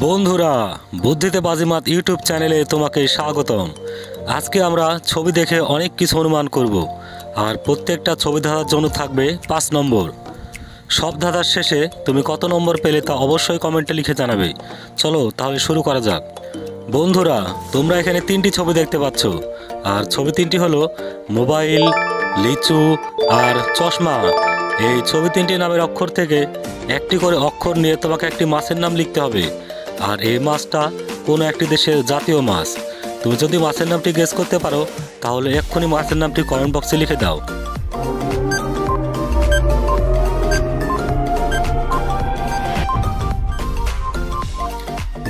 বন্ধুরা, বুদ্ধিতে বাজিমাত ইউটিউব চ্যানেলে তোমাকে স্বাগতম। আজকে আমরা ছবি দেখে অনেক কিছু অনুমান করব, আর প্রত্যেকটা ছবি ধাঁধার জন্য থাকবে পাঁচ নম্বর। সব ধাঁধার শেষে তুমি কত নম্বর পেলে তা অবশ্যই কমেন্টে লিখে জানাবে। চলো তাহলে শুরু করা যাক। বন্ধুরা, তোমরা এখানে তিনটি ছবি দেখতে পাচ্ছ, আর ছবি তিনটি হলো মোবাইল, লিচু আর চশমা। এই ছবি তিনটি নামের অক্ষর থেকে একটি করে অক্ষর নিয়ে তোমাকে একটি মাছের নাম লিখতে হবে। আর এই মাছটা কোনো একটি দেশের জাতীয় মাছ। তুমি যদি মাছের নামটি গেস করতে পারো, তাহলে এক্ষুনি মাছের নামটি কমেন্ট বক্সে লিখে দাও।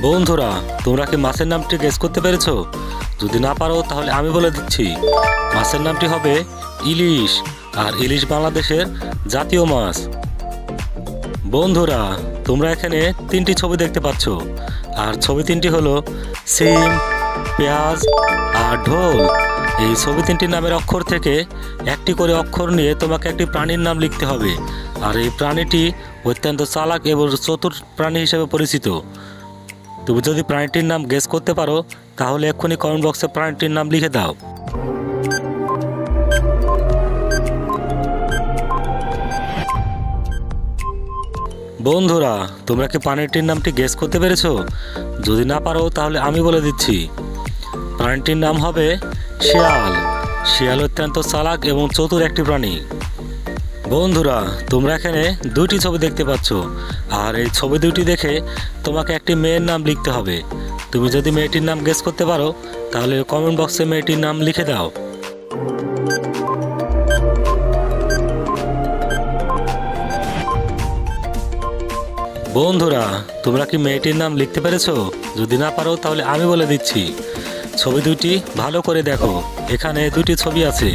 বন্ধুরা, তোমরা কি মাছের নামটি গেস করতে পেরেছ? যদি না পারো, তাহলে আমি বলে দিচ্ছি। মাছের নামটি হবে ইলিশ, আর ইলিশ বাংলাদেশের জাতীয় মাছ। বন্ধুরা, তোমরা এখানে তিনটি ছবি দেখতে পাচ্ছ। আর ছবি তিনটি হলো সিম, পেঁয়াজ আর ঢোল। এই ছবি তিনটি নামের অক্ষর থেকে একটি করে অক্ষর নিয়ে তোমাকে একটি প্রাণীর নাম লিখতে হবে। আর এই প্রাণীটি অত্যন্ত চালাক এবং চতুর প্রাণী হিসেবে পরিচিত। তুমি যদি প্রাণীটির নাম গেস করতে পারো, তাহলে এক্ষুনি কমেন্ট বক্সে প্রাণীটির নাম লিখে দাও। বন্ধুরা, তোমরা কি প্রাণীটির নামটি গেস করতে পেরেছ? যদি না পারো, তাহলে আমি বলে দিচ্ছি। প্রাণীটির নাম হবে শিয়াল। শিয়াল অত্যন্ত চালাক এবং চতুর একটি প্রাণী। বন্ধুরা, তোমরা এখানে দুইটি ছবি দেখতে পাচ্ছ। আর এই ছবি দুইটি দেখে তোমাকে একটি মেয়ের নাম লিখতে হবে। তুমি যদি মেয়েটির নাম গেস করতে পারো, তাহলে কমেন্ট বক্সে মেয়েটির নাম লিখে দাও। বন্ধুরা, তোমরা কি মেয়েটির নাম লিখতে পেরেছ? যদি না পারো, তাহলে আমি বলে দিচ্ছি। ছবি দুটি ভালো করে দেখো। এখানে দুটি ছবি আছে।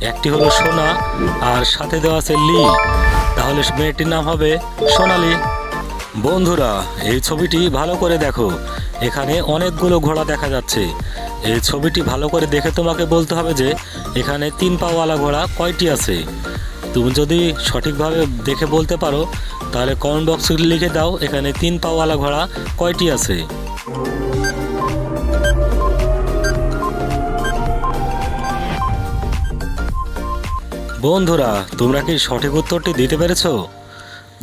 একটি হলো সোনা, আর সাথে দেওয়া আছে লি। তাহলে মেয়েটির নাম হবে সোনালি। বন্ধুরা, এই ছবিটি ভালো করে দেখো। এখানে অনেকগুলো ঘোড়া দেখা যাচ্ছে। এই ছবিটি ভালো করে দেখে তোমাকে বলতে হবে যে, এখানে তিন পাওয়ালা ঘোড়া কয়টি আছে? তুমি যদি সঠিকভাবে দেখে বলতে পারো, তাহলে কমেন্ট বক্সে লিখে দাও, এখানে তিন পাওয়ালা ঘোড়া কয়টি আছে? বন্ধুরা, তোমরা কি সঠিক উত্তরটি দিতে পেরেছ?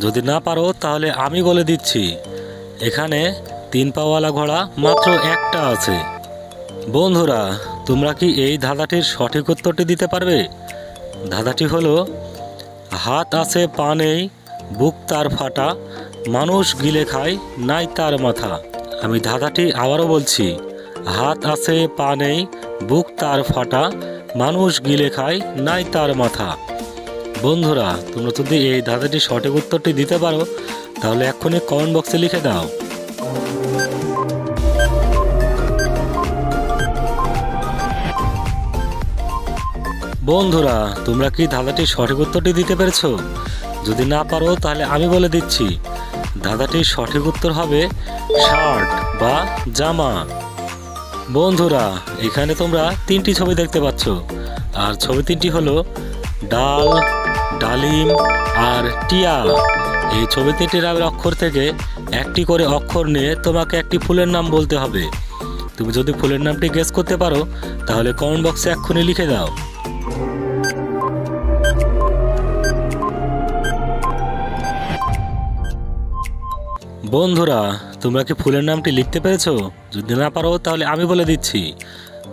যদি না পারো, তাহলে আমি বলে দিচ্ছি, এখানে তিন পাওয়ালা ঘোড়া মাত্র একটা আছে। বন্ধুরা, তোমরা কি এই ধাঁধাটির সঠিক উত্তরটি দিতে পারবে? ধাঁধাটি হলো হাত আছে পা নেই বুক তার ফাটা, মানুষ গিলে খায়, নাই তার মাথা। আমি ধাঁধাটি আবারও বলছি, হাত আছে পা নেই বুক তার ফাটা, মানুষ গিলে খায়, নাই তার মাথা। বন্ধুরা, তোমরা যদি এই ধাঁধাটি সঠিক উত্তরটি দিতে পারো, তাহলে এক্ষুনি কমেন্ট বক্সে লিখে দাও। বন্ধুরা, তোমরা কি ধাঁধাটির সঠিক উত্তরটি দিতে পেরেছ? যদি না পারো, তাহলে আমি বলে দিচ্ছি ধাঁধাটির সঠিক উত্তর হবে শার্ট বা জামা। বন্ধুরা, এখানে তোমরা তিনটি ছবি দেখতে পাচ্ছ, আর ছবি তিনটি হলো ডাল, ডালিম আর টিয়া। এই ছবি তিনটি নামের অক্ষর থেকে একটি করে অক্ষর নিয়ে তোমাকে একটি ফুলের নাম বলতে হবে। তুমি যদি ফুলের নামটি গেস করতে পারো, তাহলে কমেন্ট বক্সে এক্ষুনি লিখে দাও। বন্ধুরা, তোমরা কি ফুলের নামটি লিখতে পেরেছ? যদি না পারো, তাহলে আমি বলে দিচ্ছি।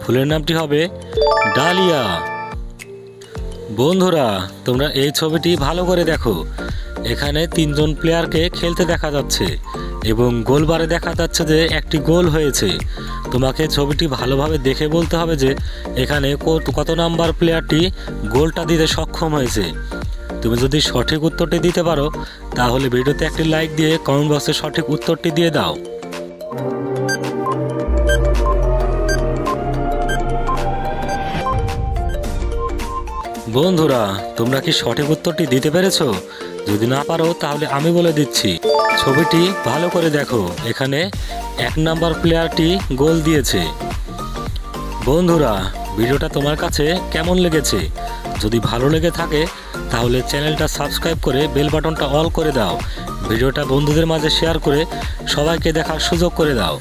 ফুলের নামটি হবে ডালিয়া। বন্ধুরা, তোমরা এই ছবিটি ভালো করে দেখো। এখানে তিনজন প্লেয়ারকে খেলতে দেখা যাচ্ছে এবং গোলবারে দেখা যাচ্ছে যে একটি গোল হয়েছে। তোমাকে ছবিটি ভালোভাবে দেখে বলতে হবে যে এখানে কত নাম্বার প্লেয়ারটি গোলটা দিতে সক্ষম হয়েছে। তুমি যদি সঠিক উত্তরটি দিতে পারো, তাহলে ভিডিওতে একটি লাইক দিয়ে কমেন্ট বক্সে সঠিক উত্তরটি দিয়ে দাও। বন্ধুরা, তোমরা কি সঠিক উত্তরটি দিতে পেরেছ? যদি না পারো, তাহলে আমি বলে দিচ্ছি, ছবিটি ভালো করে দেখো। এখানে এক নাম্বার প্লেয়ারটি গোল দিয়েছে। বন্ধুরা, ভিডিওটা তোমার কাছে কেমন লেগেছে? যদি ভালো লেগে থাকে তাহলে চ্যানেলটা সাবস্ক্রাইব করে বেল বাটনটা অল করে দাও। ভিডিওটা বন্ধুদের মাঝে শেয়ার করে সবাইকে দেখার সুযোগ করে দাও।